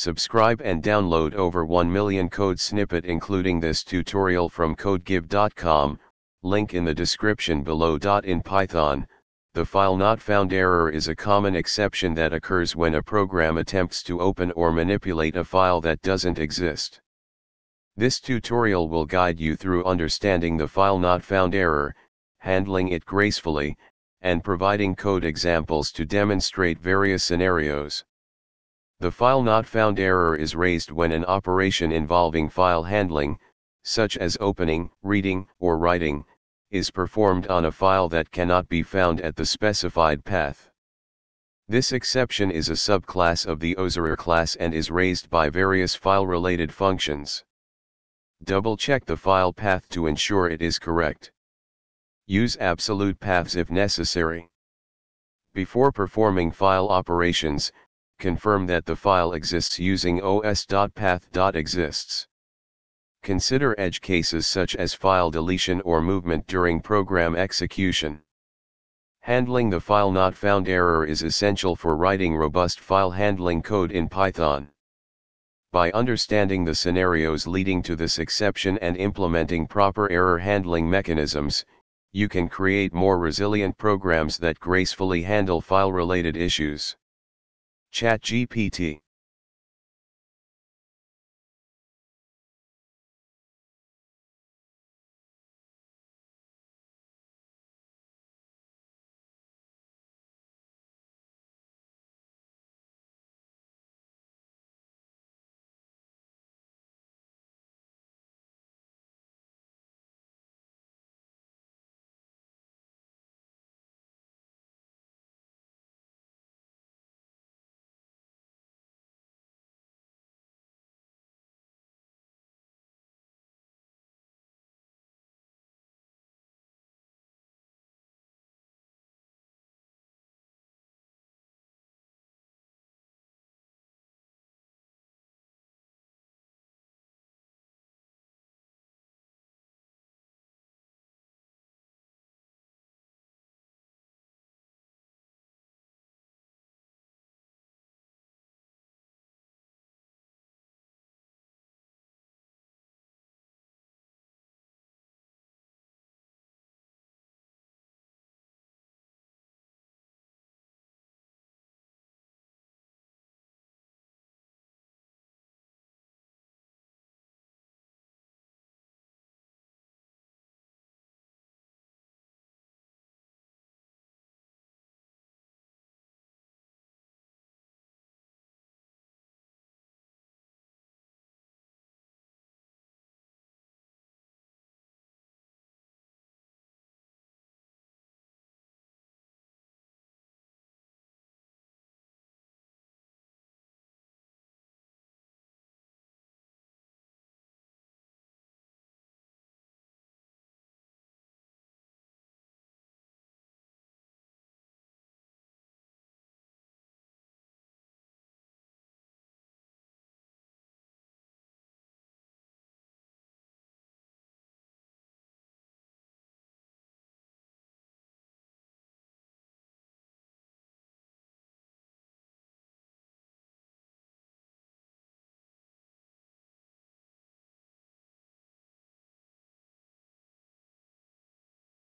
Subscribe and download over 1 million code snippet including this tutorial from codegive.com, link in the description below. In Python, the file not found error is a common exception that occurs when a program attempts to open or manipulate a file that doesn't exist. This tutorial will guide you through understanding the file not found error, handling it gracefully, and providing code examples to demonstrate various scenarios. The file not found error is raised when an operation involving file handling, such as opening, reading, or writing, is performed on a file that cannot be found at the specified path. This exception is a subclass of the OSERROR class and is raised by various file-related functions. Double-check the file path to ensure it is correct. Use absolute paths if necessary. Before performing file operations, confirm that the file exists using os.path.exists. Consider edge cases such as file deletion or movement during program execution. Handling the file not found error is essential for writing robust file handling code in Python. By understanding the scenarios leading to this exception and implementing proper error handling mechanisms, you can create more resilient programs that gracefully handle file-related issues. ChatGPT